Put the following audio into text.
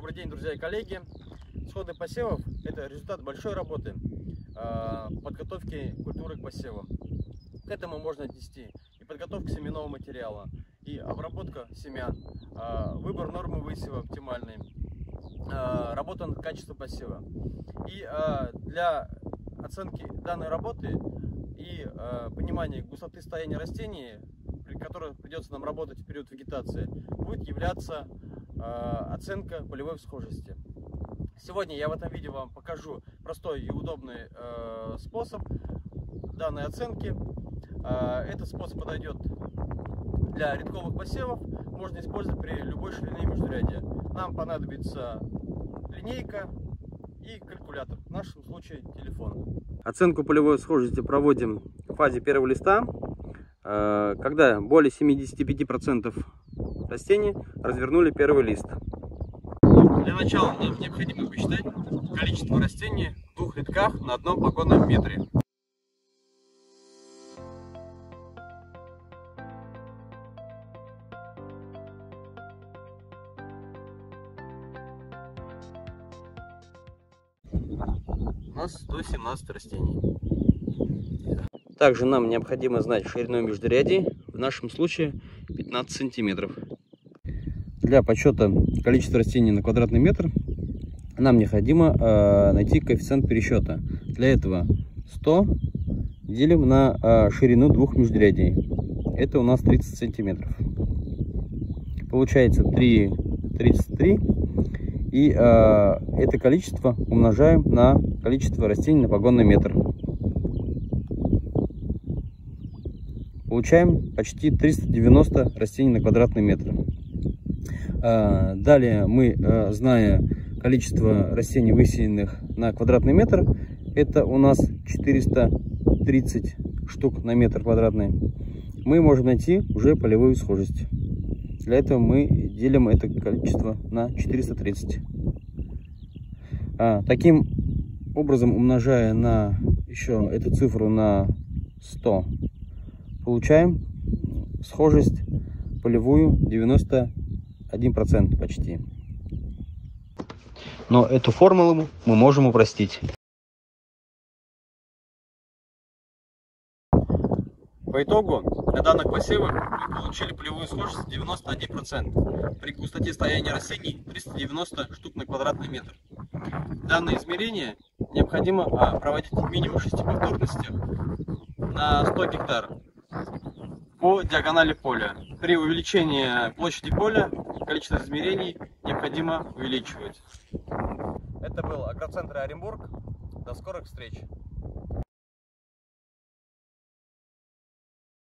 Добрый день, друзья и коллеги. Сходы посевов – это результат большой работы э, подготовки культуры к посеву. К этому можно отнести и подготовку семенного материала, и обработка семян, э, выбор нормы высева оптимальный, э, работа над качеством посева. И для оценки данной работы и понимания густоты состояния растений, при которой придется нам работать в период вегетации, будет являться оценка полевой схожести. Сегодня я в этом видео вам покажу простой и удобный э, способ данной оценки. Э, этот способ подойдет для редковых посевов, можно использовать при любой ширине междурядия. Нам понадобится линейка и калькулятор, в нашем случае телефон. Оценку полевой схожести проводим в фазе первого листа, когда более 75% растений развернули первый лист. Для начала нам необходимо посчитать количество растений в двух рядках на одном погонном метре. У нас 117 растений. Также нам необходимо знать ширину междурядий, в нашем случае 15 сантиметров. Для подсчета количества растений на квадратный метр нам необходимо э, найти коэффициент пересчета. Для этого 100 делим на э, ширину двух междурядий. Это у нас 30 сантиметров. Получается 3, 33. И э, это количество умножаем на количество растений на погонный метр. Получаем почти 390 растений на квадратный метр. А, далее мы, а, зная количество растений высеянных на квадратный метр, это у нас 430 штук на метр квадратный, мы можем найти уже полевую схожесть. Для этого мы делим это количество на 430. А, таким образом, умножая на еще эту цифру на 100, получаем схожесть полевую 90 1% почти. Но эту формулу мы можем упростить. По итогу, для данных посевов мы получили полевую схожесть 91%. При густоте стояния растений 390 штук на квадратный метр. Данные измерения необходимо а, проводить минимум 6 повторностях на 100 гектар по диагонали поля. При увеличении площади поля количество измерений необходимо увеличивать. Это был агроцентр Оренбург. До скорых встреч!